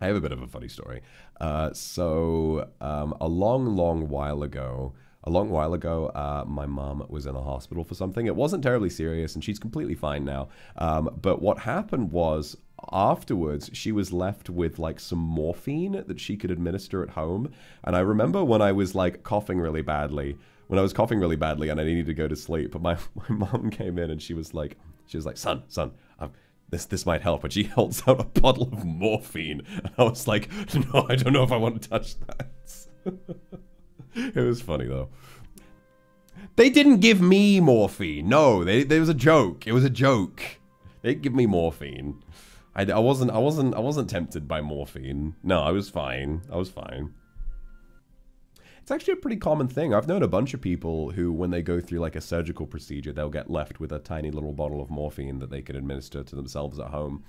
I have a bit of a funny story. Uh, so um, a long, long while ago, a long while ago, uh, my mom was in the hospital for something. It wasn't terribly serious, and she's completely fine now. Um, but what happened was afterwards she was left with like some morphine that she could administer at home and i remember when i was like coughing really badly when i was coughing really badly and i needed to go to sleep but my, my mom came in and she was like she was like son son um, this this might help and she holds out a bottle of morphine. And i was like no i don't know if i want to touch that. It was funny though. They didn't give me morphine. No they, there was a joke. It was a joke. They didn't give me morphine. I, I wasn't I wasn't I wasn't tempted by morphine. No, I was fine. I was fine. It's actually a pretty common thing. I've known a bunch of people who, when they go through like a surgical procedure, they'll get left with a tiny little bottle of morphine that they can administer to themselves at home.